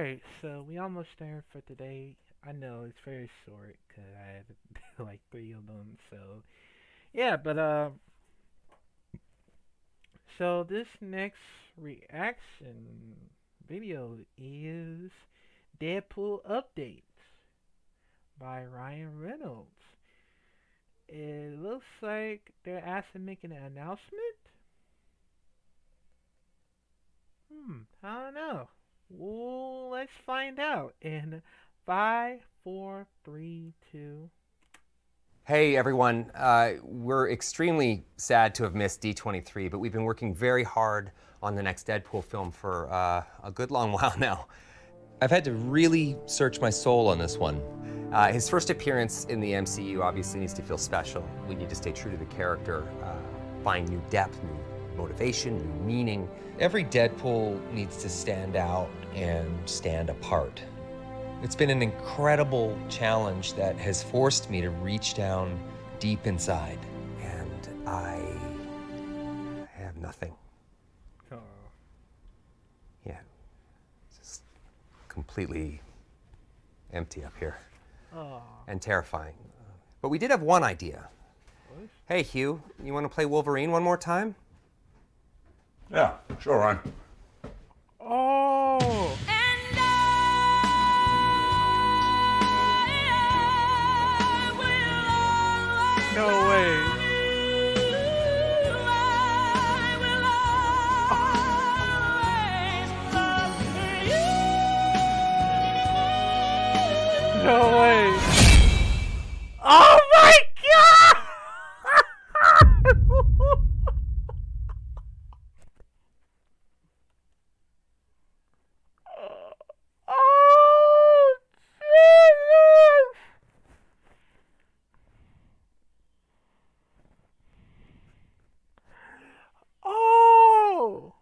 Alright, so we almost there for today. I know it's very short because I had like three of them. So, yeah, but uh, so this next reaction video is Deadpool updates by Ryan Reynolds. It looks like they're asking making an announcement. Hmm, I don't know. Well, let's find out in five, four, three, two. Hey everyone, uh, we're extremely sad to have missed D23, but we've been working very hard on the next Deadpool film for uh, a good long while now. I've had to really search my soul on this one. Uh, his first appearance in the MCU obviously needs to feel special. We need to stay true to the character, uh, find new depth, new motivation, new meaning. Every Deadpool needs to stand out and stand apart. It's been an incredible challenge that has forced me to reach down deep inside. And I have nothing. Oh. Yeah. Just completely empty up here. Oh. And terrifying. But we did have one idea. What? Hey, Hugh, you want to play Wolverine one more time? Yeah, sure, Ryan. Oh. No way. No way. Oh my god! oh, Jesus! Oh!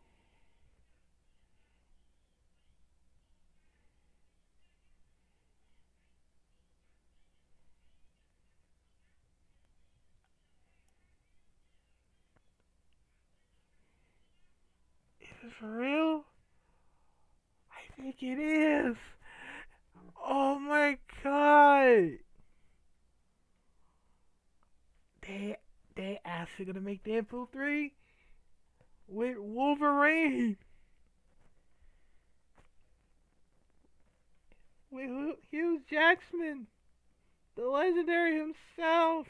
Is this for real? I think it is. Oh my god! They they actually gonna make Deadpool three with Wolverine. With Hugh Jackman, the legendary himself.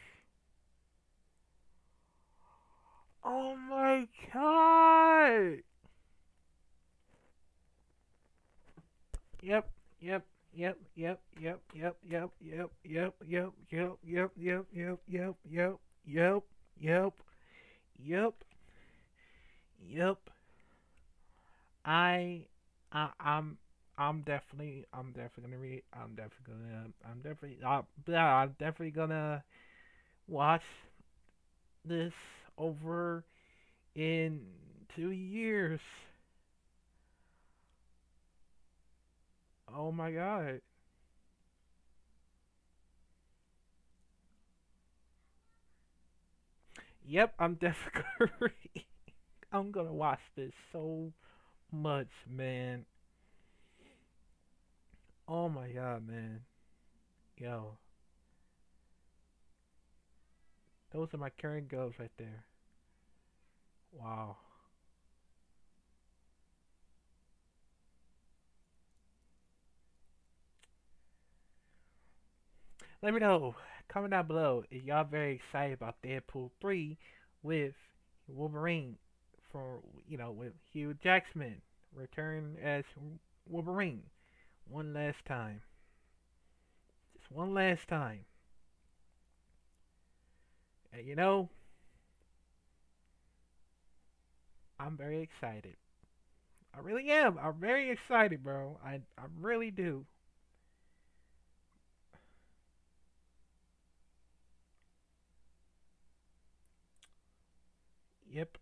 Oh my god! Yep, yep, yep, yep, yep, yep, yep, yep, yep, yep, yep, yep, yep, yep, yep, yep, yep, yep, yep, yep. I, I, I'm, I'm definitely, I'm definitely gonna read. I'm definitely gonna, I'm definitely, uh, I'm definitely gonna watch this over in two years. Oh my god. Yep, I'm definitely I'm gonna watch this so much, man. Oh my god, man. Yo. Those are my current goals right there. Wow. Let me know. Comment down below if y'all very excited about Deadpool 3 with Wolverine for you know with Hugh Jackman return as Wolverine one last time. Just one last time. And you know I'm very excited. I really am. I'm very excited, bro. I I really do. Yep.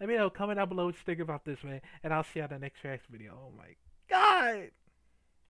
Let me know. Comment down below what you think about this, man. And I'll see you on the next reaction video. Oh my god!